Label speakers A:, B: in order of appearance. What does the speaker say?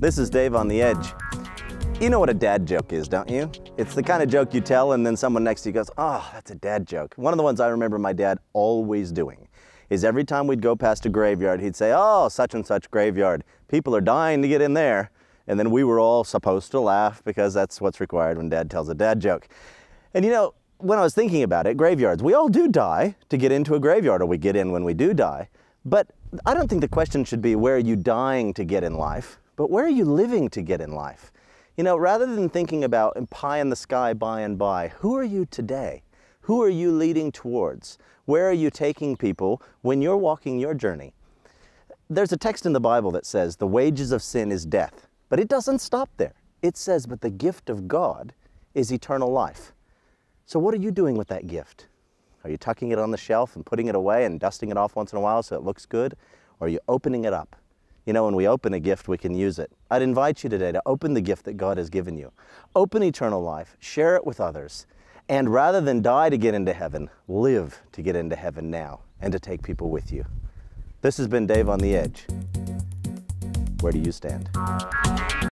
A: This is Dave on the Edge. You know what a dad joke is, don't you? It's the kind of joke you tell and then someone next to you goes, oh, that's a dad joke. One of the ones I remember my dad always doing is every time we'd go past a graveyard, he'd say, oh, such and such graveyard. People are dying to get in there. And then we were all supposed to laugh because that's what's required when dad tells a dad joke. And you know, when I was thinking about it, graveyards, we all do die to get into a graveyard, or we get in when we do die. But I don't think the question should be where are you dying to get in life, but where are you living to get in life? You know, rather than thinking about pie in the sky by and by, who are you today? Who are you leading towards? Where are you taking people when you're walking your journey? There's a text in the Bible that says the wages of sin is death, but it doesn't stop there. It says, but the gift of God is eternal life. So what are you doing with that gift? Are you tucking it on the shelf and putting it away and dusting it off once in a while so it looks good? Or are you opening it up? You know, when we open a gift, we can use it. I'd invite you today to open the gift that God has given you. Open eternal life, share it with others, and rather than die to get into heaven, live to get into heaven now and to take people with you. This has been Dave on the Edge. Where do you stand?